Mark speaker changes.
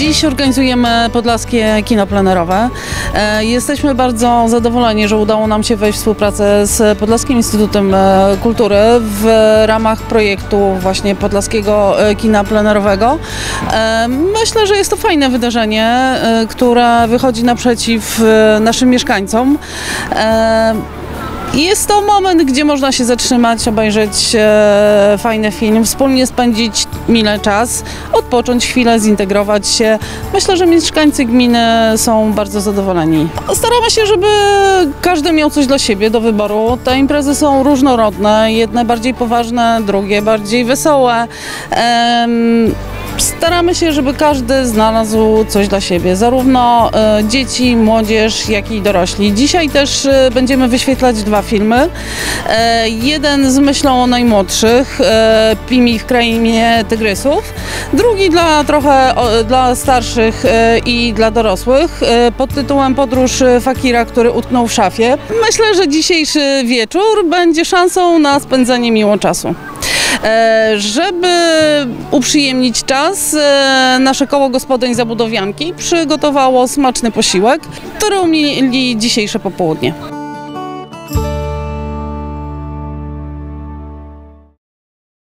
Speaker 1: Dziś organizujemy Podlaskie Kino Plenerowe. E, Jesteśmy bardzo zadowoleni, że udało nam się wejść w współpracę z Podlaskim Instytutem e, Kultury w ramach projektu właśnie Podlaskiego e, Kina Plenerowego. Myślę, że jest to fajne wydarzenie, które wychodzi naprzeciw naszym mieszkańcom. Jest to moment, gdzie można się zatrzymać, obejrzeć e, fajny film, wspólnie spędzić mile czas, odpocząć chwilę, zintegrować się. Myślę, że mieszkańcy gminy są bardzo zadowoleni. Staramy się, żeby każdy miał coś dla siebie do wyboru. Te imprezy są różnorodne, jedne bardziej poważne, drugie bardziej wesołe. Em, Staramy się, żeby każdy znalazł coś dla siebie, zarówno e, dzieci, młodzież, jak i dorośli. Dzisiaj też e, będziemy wyświetlać dwa filmy. E, jeden z myślą o najmłodszych, e, Pimi w krainie tygrysów. Drugi dla trochę dla starszych i dla dorosłych pod tytułem Podróż Fakira, który utknął w szafie. Myślę, że dzisiejszy wieczór będzie szansą na spędzenie miło czasu. E, Żeby uprzyjemnić czas, e, nasze koło gospodyń zabudowianki przygotowało smaczny posiłek, który umieli dzisiejsze popołudnie.